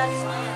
That's